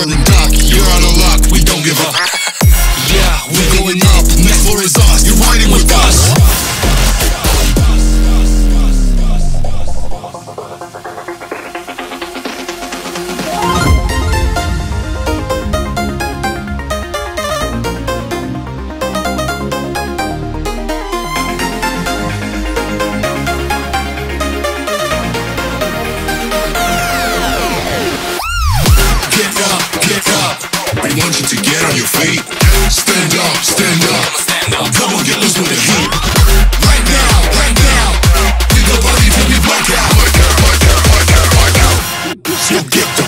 Cover and dock, So get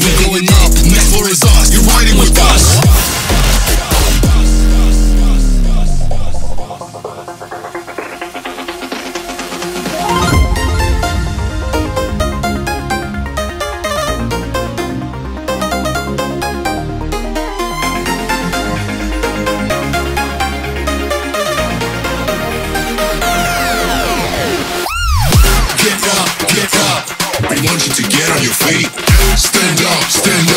We're going up, next war is us, you're riding with us. Get up, get up, we want you to get on your feet stand up, stand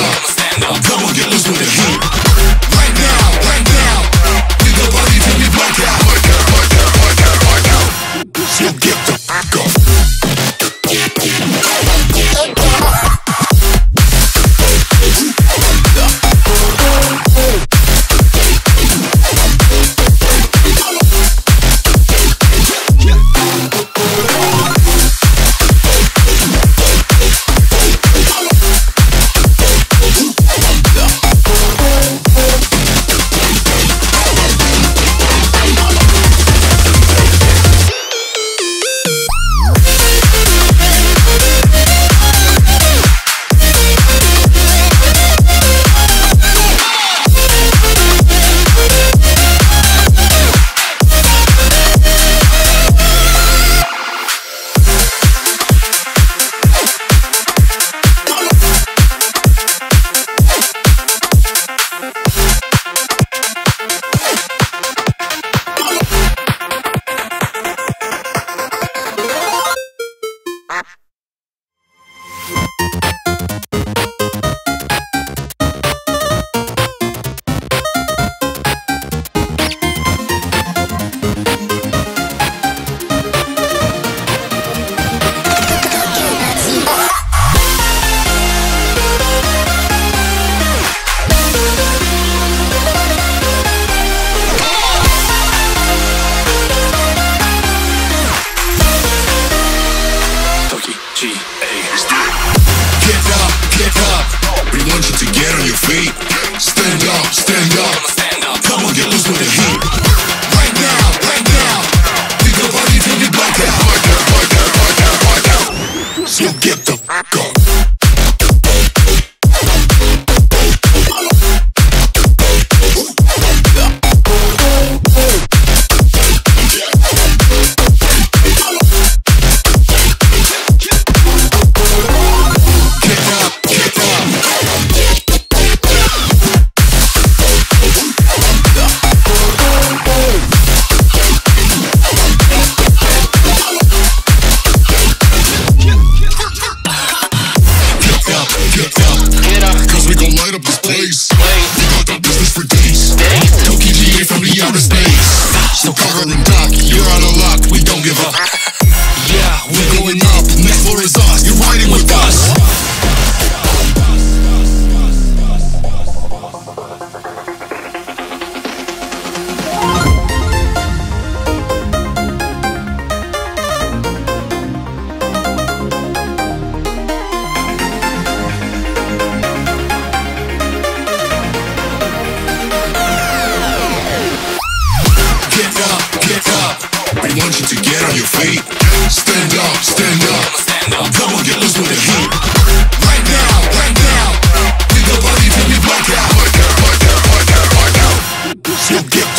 you get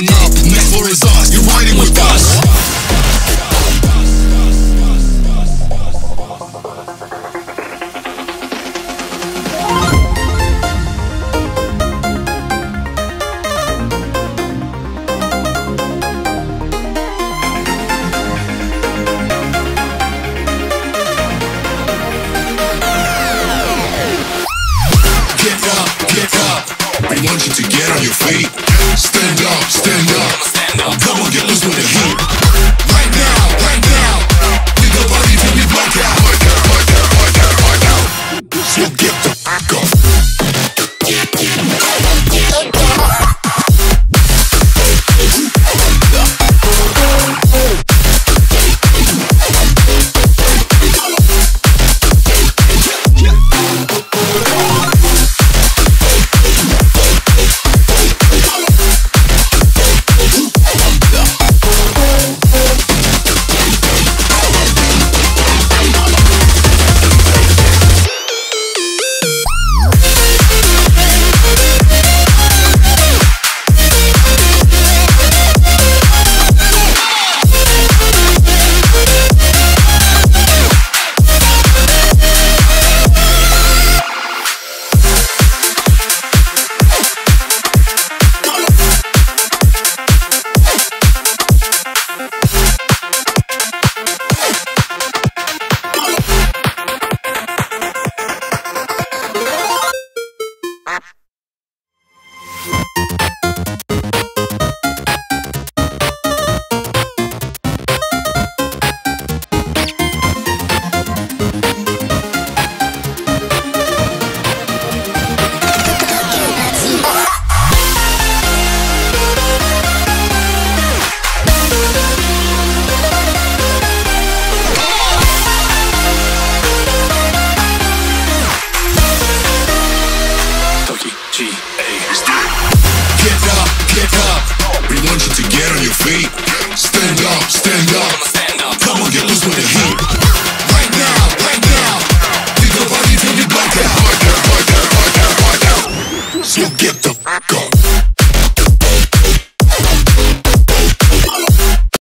going up. Next is us. You're riding with us. Get up, get up. We want you to get on your feet. feet.